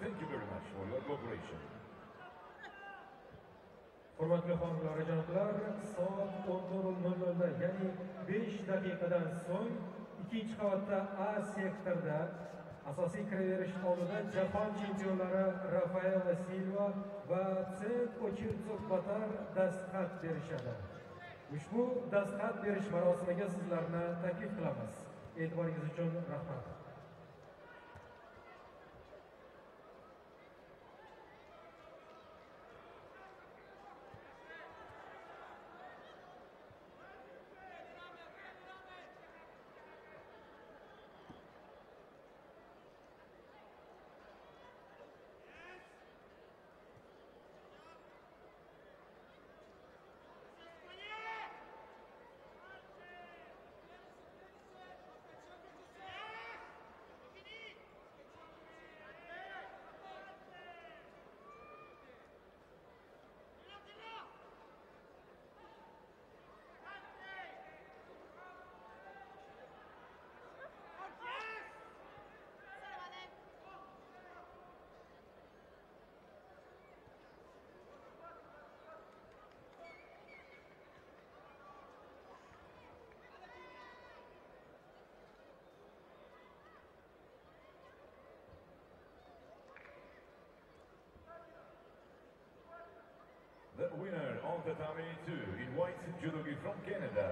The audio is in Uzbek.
Thank you very much for your cooperation. Hurmatli xonimlar va janoblar, soat 14:00 da, ya'ni 5 daqiqadan so'ng ikkinchi qavatda A sektorda asosiy kiraverish oldida Jahon chempionlari Rafael Silva va Tset Ochirtsov Batar dastxat berishadi. Ushbu dastxat berish marosimiga sizlarni taklif qilamiz. E'tiboringiz uchun rahmat. The winner of the Tatami 2 in white judogi from Canada.